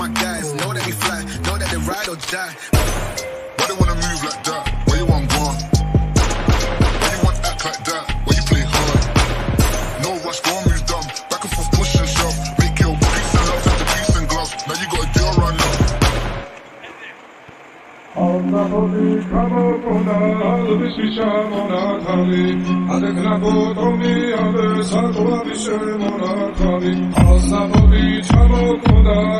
my guys. Know that we fly, know that they ride or die. Why they wanna move like that? Where you want one? Why you want act like that? Why you play hard? No rush, go move dumb. Back and forth, push and shove. Make your way. Sell out, love, the peace and gloves. Now you gotta deal right now. Allah holy, come upon us, this is Shamona Tali. Adeknako Tomi, Abbe Satua Bishamona Tali. Allah holy, come upon us.